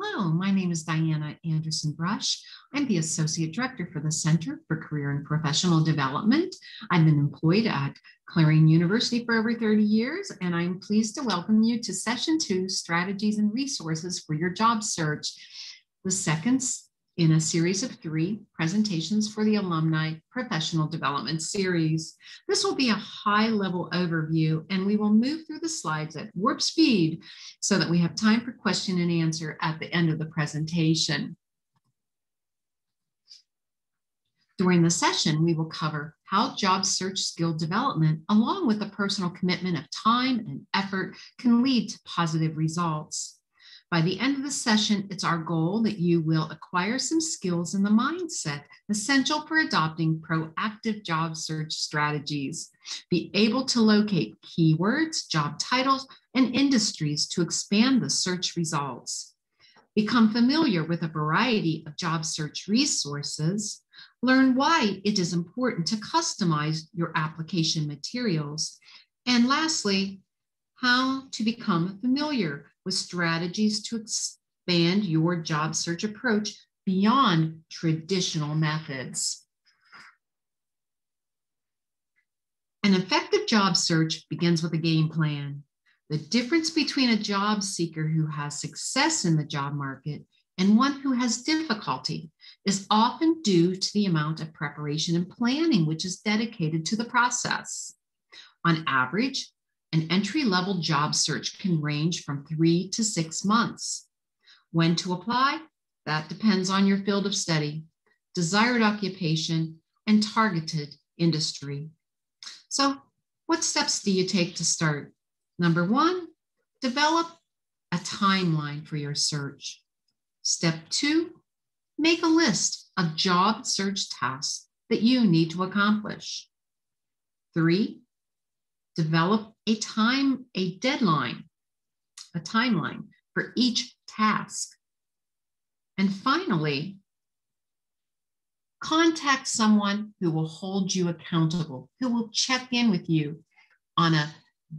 Hello, my name is Diana Anderson Brush. I'm the Associate Director for the Center for Career and Professional Development. I've been employed at Clarion University for over 30 years, and I'm pleased to welcome you to Session 2 Strategies and Resources for Your Job Search, the second in a series of three presentations for the Alumni Professional Development Series. This will be a high level overview and we will move through the slides at warp speed so that we have time for question and answer at the end of the presentation. During the session, we will cover how job search skill development, along with the personal commitment of time and effort, can lead to positive results. By the end of the session, it's our goal that you will acquire some skills in the mindset essential for adopting proactive job search strategies. Be able to locate keywords, job titles, and industries to expand the search results. Become familiar with a variety of job search resources. Learn why it is important to customize your application materials. And lastly, how to become familiar with strategies to expand your job search approach beyond traditional methods. An effective job search begins with a game plan. The difference between a job seeker who has success in the job market and one who has difficulty is often due to the amount of preparation and planning which is dedicated to the process. On average, an entry level job search can range from three to six months. When to apply? That depends on your field of study, desired occupation, and targeted industry. So, what steps do you take to start? Number one, develop a timeline for your search. Step two, make a list of job search tasks that you need to accomplish. Three, develop a time, a deadline, a timeline for each task. And finally, contact someone who will hold you accountable, who will check in with you on a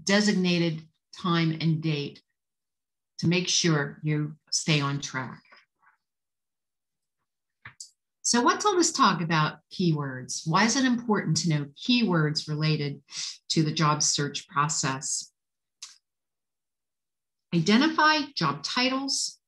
designated time and date to make sure you stay on track. So what's all this talk about keywords? Why is it important to know keywords related to the job search process? Identify job titles,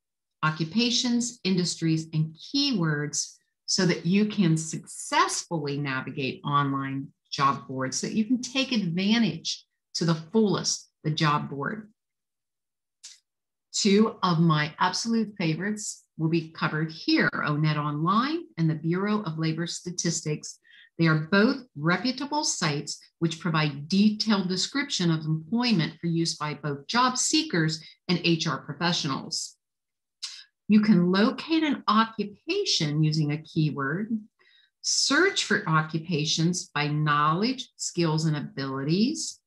occupations, industries, and keywords so that you can successfully navigate online job boards, so that you can take advantage to the fullest the job board. Two of my absolute favorites will be covered here, ONET Online and the Bureau of Labor Statistics. They are both reputable sites which provide detailed description of employment for use by both job seekers and HR professionals. You can locate an occupation using a keyword, search for occupations by knowledge, skills, and abilities,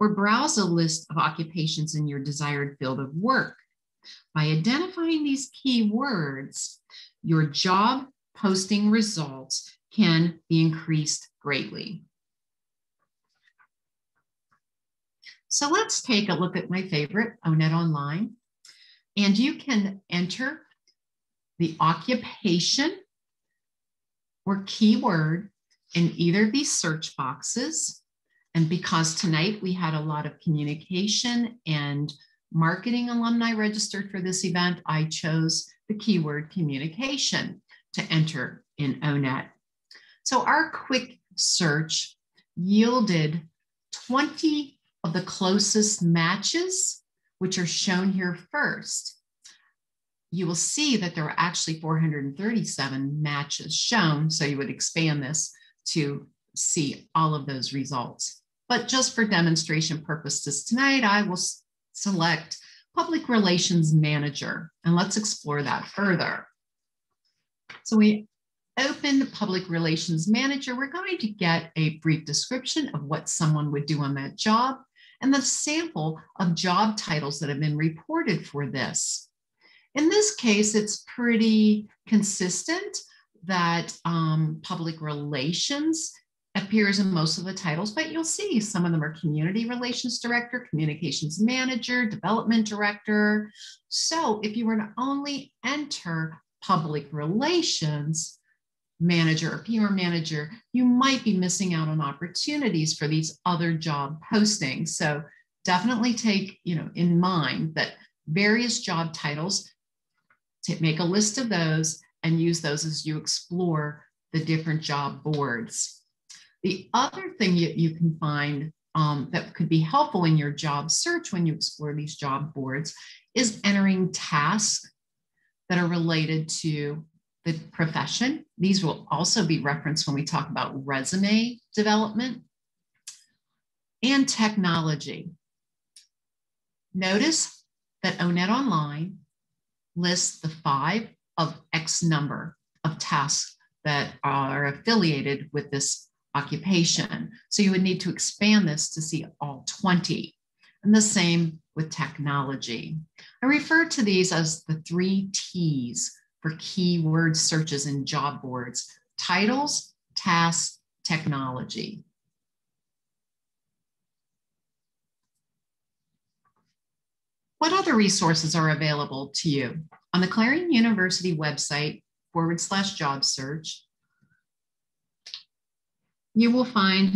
or browse a list of occupations in your desired field of work. By identifying these keywords, your job posting results can be increased greatly. So let's take a look at my favorite, ONET Online. And you can enter the occupation or keyword in either of these search boxes. And because tonight we had a lot of communication and marketing alumni registered for this event, I chose the keyword communication to enter in ONET. So our quick search yielded 20 of the closest matches, which are shown here first. You will see that there are actually 437 matches shown, so you would expand this to see all of those results. But just for demonstration purposes tonight, I will select Public Relations Manager, and let's explore that further. So we open the Public Relations Manager. We're going to get a brief description of what someone would do on that job and the sample of job titles that have been reported for this. In this case, it's pretty consistent that um, public relations appears in most of the titles, but you'll see some of them are community relations director, communications manager, development director. So if you were to only enter public relations manager or PR manager, you might be missing out on opportunities for these other job postings. So definitely take, you know, in mind that various job titles, to make a list of those and use those as you explore the different job boards. The other thing you, you can find um, that could be helpful in your job search when you explore these job boards is entering tasks that are related to the profession. These will also be referenced when we talk about resume development and technology. Notice that ONET Online lists the five of X number of tasks that are affiliated with this occupation. So you would need to expand this to see all 20. And the same with technology. I refer to these as the three T's for keyword searches in job boards, titles, tasks, technology. What other resources are available to you? On the Clarion University website, forward slash job search, you will find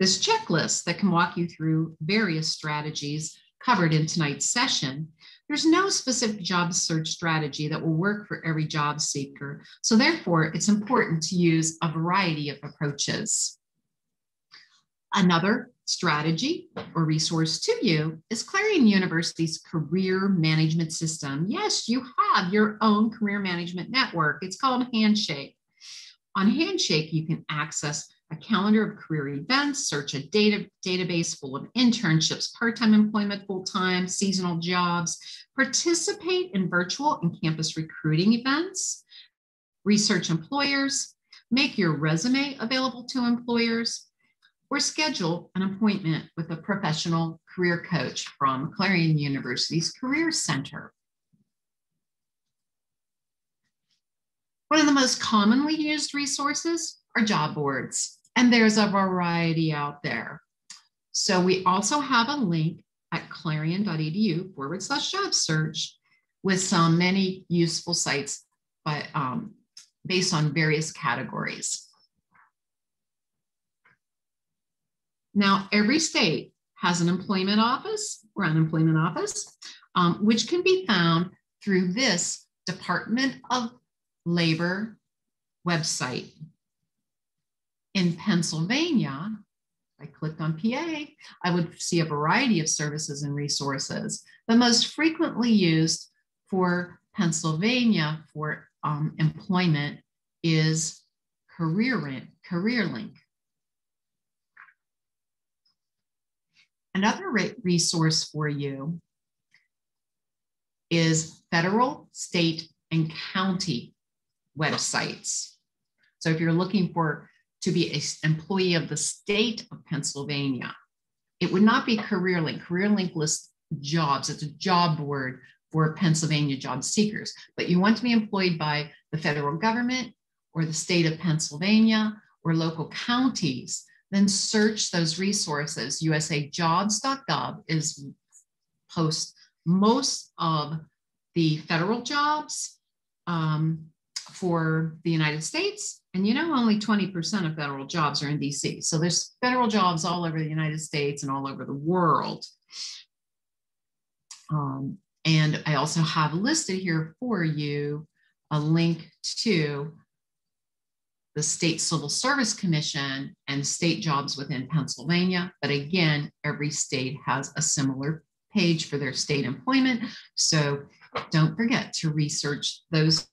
this checklist that can walk you through various strategies covered in tonight's session. There's no specific job search strategy that will work for every job seeker. So therefore, it's important to use a variety of approaches. Another strategy or resource to you is Clarion University's career management system. Yes, you have your own career management network. It's called Handshake. On Handshake, you can access a calendar of career events, search a data, database full of internships, part-time employment, full-time, seasonal jobs, participate in virtual and campus recruiting events, research employers, make your resume available to employers, or schedule an appointment with a professional career coach from Clarion University's Career Center. One of the most commonly used resources are job boards, and there's a variety out there. So we also have a link at clarion.edu forward slash job search with some many useful sites but, um, based on various categories. Now, every state has an employment office or unemployment office, um, which can be found through this Department of Labor website. In Pennsylvania, I clicked on PA, I would see a variety of services and resources. The most frequently used for Pennsylvania for um, employment is Career, CareerLink. Another resource for you is federal, state, and county websites. So if you're looking for to be an employee of the state of Pennsylvania, it would not be CareerLink. CareerLink lists jobs. It's a job board for Pennsylvania job seekers. But you want to be employed by the federal government or the state of Pennsylvania or local counties then search those resources. USAjobs.gov is post most of the federal jobs um, for the United States. And you know, only 20% of federal jobs are in DC. So there's federal jobs all over the United States and all over the world. Um, and I also have listed here for you a link to the State Civil Service Commission and state jobs within Pennsylvania. But again, every state has a similar page for their state employment. So don't forget to research those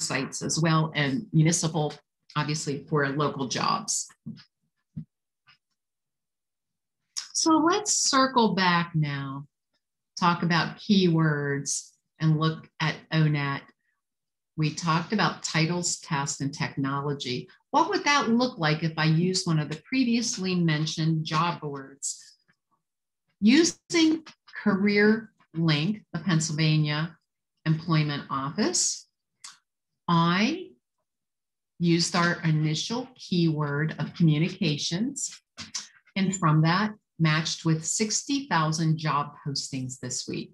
sites as well and municipal, obviously, for local jobs. So let's circle back now, talk about keywords and look at ONET we talked about titles, tasks, and technology. What would that look like if I used one of the previously mentioned job boards? Using Career Link, the Pennsylvania Employment Office, I used our initial keyword of communications. And from that, matched with 60,000 job postings this week.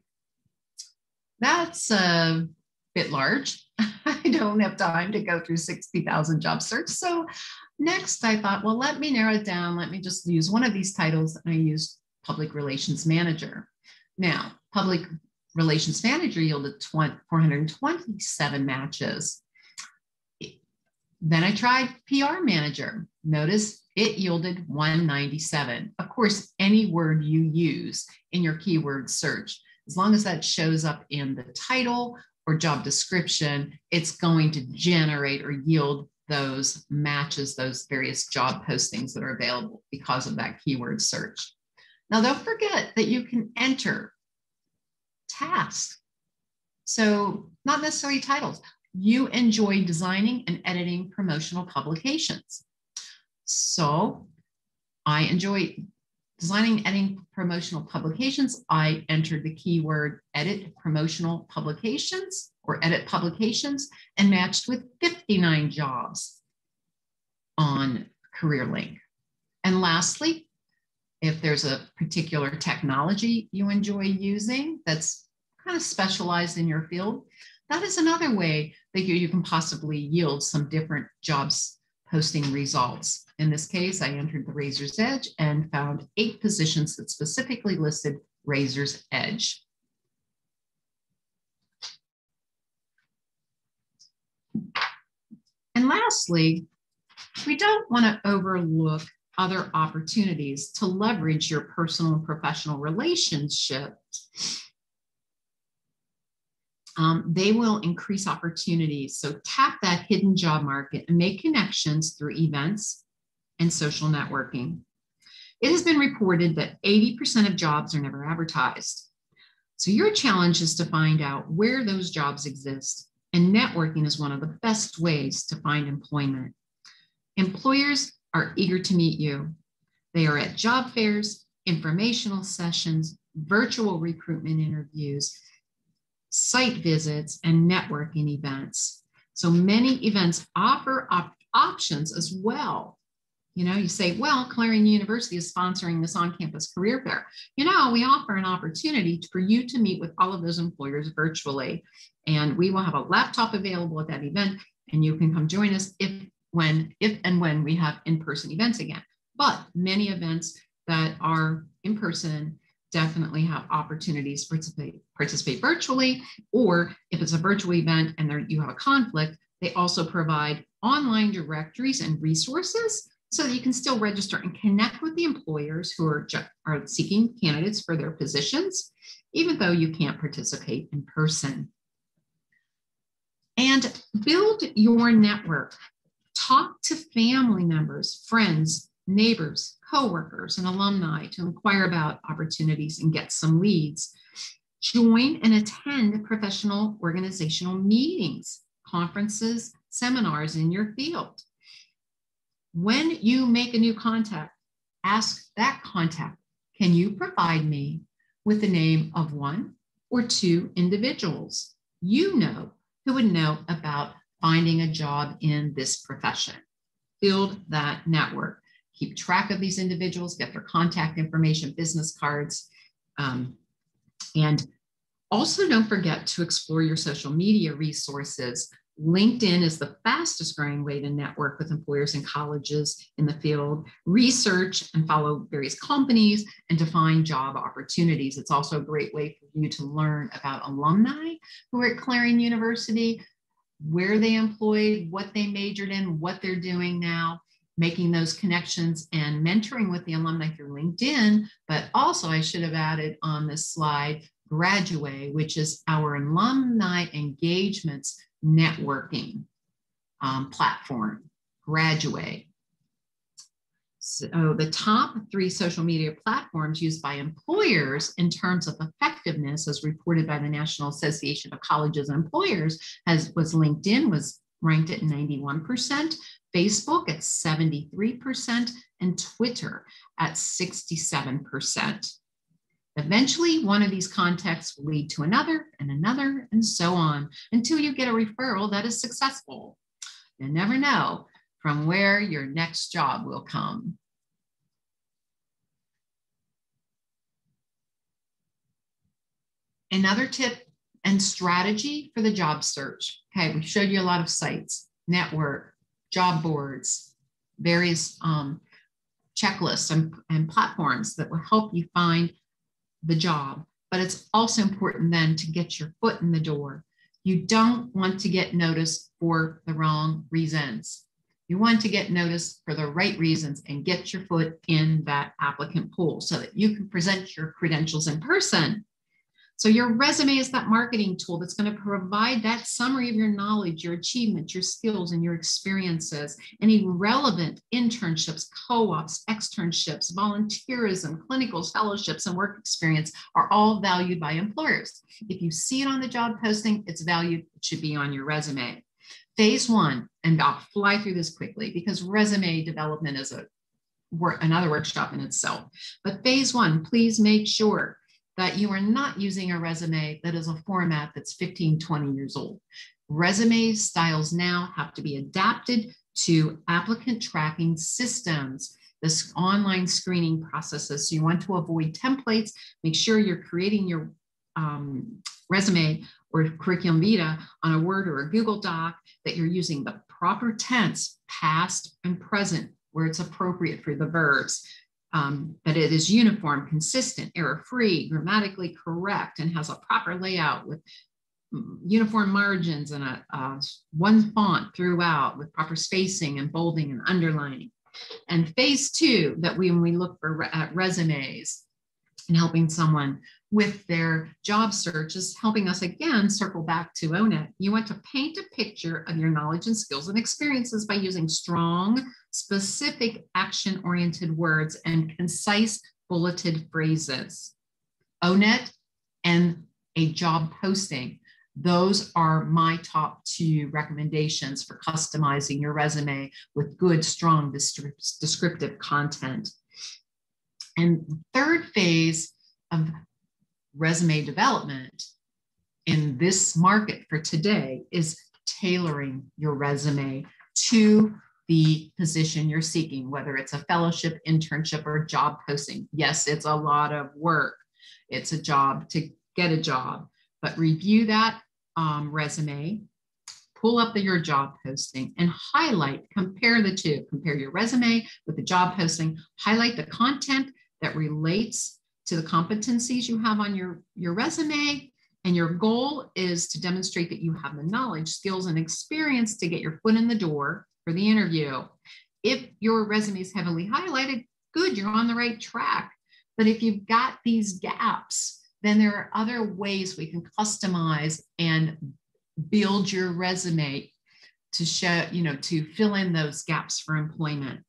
That's a bit large. I don't have time to go through 60,000 job search. So next I thought, well, let me narrow it down. Let me just use one of these titles. And I used public relations manager. Now, public relations manager yielded 427 matches. Then I tried PR manager. Notice it yielded 197. Of course, any word you use in your keyword search, as long as that shows up in the title or job description, it's going to generate or yield those matches, those various job postings that are available because of that keyword search. Now, don't forget that you can enter tasks. So, not necessarily titles. You enjoy designing and editing promotional publications. So, I enjoy designing editing promotional publications. I entered the keyword edit promotional publications or edit publications and matched with 59 jobs on CareerLink. And lastly, if there's a particular technology you enjoy using that's kind of specialized in your field, that is another way that you, you can possibly yield some different jobs posting results. In this case, I entered the Razor's Edge and found eight positions that specifically listed Razor's Edge. And lastly, we don't want to overlook other opportunities to leverage your personal and professional relationships. Um, they will increase opportunities. So tap that hidden job market and make connections through events and social networking. It has been reported that 80% of jobs are never advertised. So your challenge is to find out where those jobs exist. And networking is one of the best ways to find employment. Employers are eager to meet you. They are at job fairs, informational sessions, virtual recruitment interviews, site visits, and networking events. So many events offer op- options as well. You know, you say, well, Clarion University is sponsoring this on campus career fair. You know, we offer an opportunity for you to meet with all of those employers virtually. And we will have a laptop available at that event, and you can come join us if when, if and when we have in-person events again. But many events that are in person definitely have opportunities to participate, participate virtually, or if it's a virtual event and there, you have a conflict, they also provide online directories and resources so that you can still register and connect with the employers who are, are seeking candidates for their positions, even though you can't participate in person. And build your network talk to family members, friends, neighbors, coworkers, and alumni to inquire about opportunities and get some leads. Join and attend professional organizational meetings, conferences, seminars in your field. When you make a new contact, ask that contact, can you provide me with the name of one or two individuals you know who would know about finding a job in this profession. Build that network. Keep track of these individuals, get their contact information, business cards. Um, and also, don't forget to explore your social media resources. LinkedIn is the fastest growing way to network with employers and colleges in the field. Research and follow various companies and to find job opportunities. It's also a great way for you to learn about alumni who are at Clarion University, where they employed, what they majored in, what they're doing now, making those connections and mentoring with the alumni through LinkedIn. But also, I should have added on this slide Graduway, which is our alumni engagements networking um, platform. Graduway. So the top three social media platforms used by employers in terms of effectiveness, as reported by the National Association of Colleges and Employers, has was LinkedIn was ranked at 91%, Facebook at 73%, and Twitter at 67%. Eventually, one of these contacts will lead to another and another and so on until you get a referral that is successful. You never know from where your next job will come. Another tip and strategy for the job search. Okay, we showed you a lot of sites, network, job boards, various um, checklists and, and platforms that will help you find the job. But it's also important then to get your foot in the door. You don't want to get noticed for the wrong reasons. You want to get noticed for the right reasons and get your foot in that applicant pool so that you can present your credentials in person so your resume is that marketing tool that's going to provide that summary of your knowledge, your achievements, your skills, and your experiences. Any relevant internships, co-ops, externships, volunteerism, clinicals, fellowships, and work experience are all valued by employers. If you see it on the job posting, it's valued, it should be on your resume. Phase one, and I'll fly through this quickly because resume development is a another workshop in itself. But phase one, please make sure that you are not using a resume that is a format that's 15, 20 years old. Resume styles now have to be adapted to applicant tracking systems, this online screening processes. So you want to avoid templates, make sure you're creating your um, resume or curriculum vitae on a Word or a Google Doc, that you're using the proper tense, past and present, where it's appropriate for the verbs um, that it is uniform, consistent, error-free, grammatically correct, and has a proper layout with mm, uniform margins and a, a, one font throughout with proper spacing and bolding and underlining. And phase two, that we, when we look for re resumes and helping someone with their job search is helping us again circle back to ONET. You want to paint a picture of your knowledge and skills and experiences by using strong, specific, action oriented words and concise, bulleted phrases. ONET and a job posting. Those are my top two recommendations for customizing your resume with good, strong descriptive content. And third phase of resume development in this market for today is tailoring your resume to the position you're seeking, whether it's a fellowship, internship, or job posting. Yes, it's a lot of work. It's a job to get a job, but review that um, resume, pull up the, your job posting, and highlight, compare the two. Compare your resume with the job posting, highlight the content that relates to the competencies you have on your, your resume. And your goal is to demonstrate that you have the knowledge, skills, and experience to get your foot in the door for the interview. If your resume is heavily highlighted, good, you're on the right track. But if you've got these gaps, then there are other ways we can customize and build your resume to show, you know, to fill in those gaps for employment.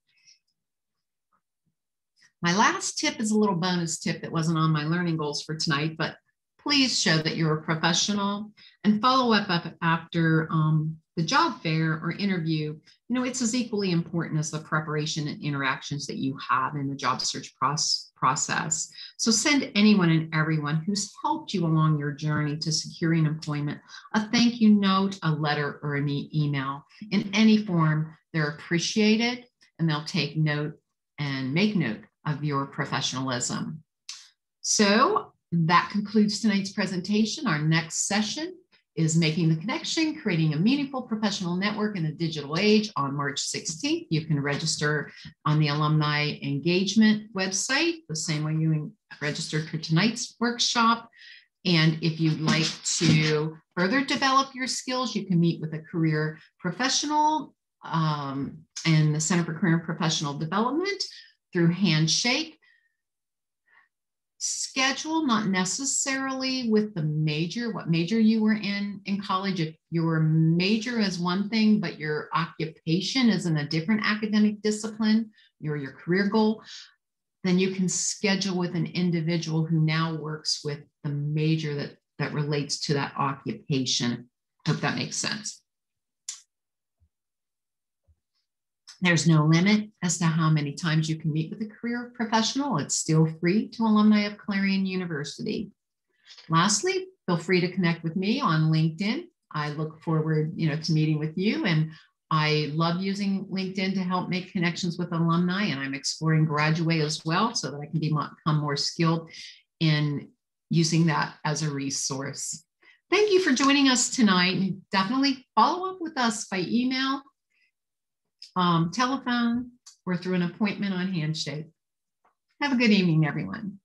My last tip is a little bonus tip that wasn't on my learning goals for tonight, but please show that you're a professional and follow up after um, the job fair or interview. You know, it's as equally important as the preparation and interactions that you have in the job search process. So send anyone and everyone who's helped you along your journey to securing employment a thank you note, a letter, or an email in any form. They're appreciated and they'll take note and make note of your professionalism. So that concludes tonight's presentation. Our next session is Making the Connection, Creating a Meaningful Professional Network in the Digital Age on March 16th. You can register on the Alumni Engagement website, the same way you registered for tonight's workshop. And if you'd like to further develop your skills, you can meet with a career professional um, in the Center for Career and Professional Development through handshake. Schedule, not necessarily with the major, what major you were in in college. If your major is one thing, but your occupation is in a different academic discipline, your, your career goal, then you can schedule with an individual who now works with the major that, that relates to that occupation. Hope that makes sense. There's no limit as to how many times you can meet with a career professional. It's still free to alumni of Clarion University. Lastly, feel free to connect with me on LinkedIn. I look forward, you know, to meeting with you and I love using LinkedIn to help make connections with alumni, and I'm exploring Graduway as well so that I can become more skilled in using that as a resource. Thank you for joining us tonight. Definitely follow up with us by email, um, telephone, or through an appointment on Handshake. Have a good evening, everyone.